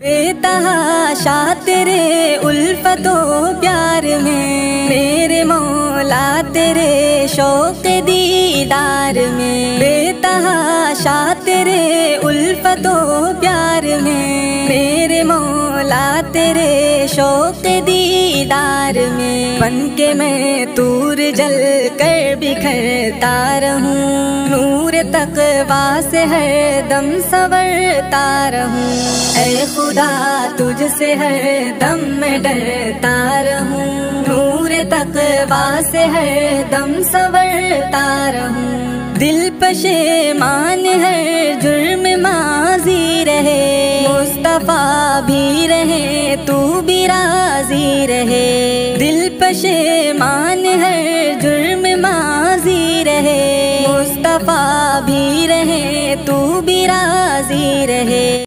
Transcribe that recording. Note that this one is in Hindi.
बेतहाशा तेरे उल्फतो प्यार में। मेरे मौला तेरे शौक दीदार में। बेतहाशा तेरे उल्फतो प्यार में। मेरे मौला तेरे शौक दीदार में। बन के मैं तूर जल कर बिखरता रहूँ। नूर तक वास है दम सवरता रहूँ ऐ खुदा, तुझसे हर दम में डरता रहूँ। नूर तक वास है दम सवरता रहूँ दिल पशे मान है, जुर्म माजी रहे। मुस्तफ़ा भी रहे, तू भी राज़ी रहे। दिल पशे मान है, जुर्म माजी रहे। मुस्तफ़ा राज़ी रहे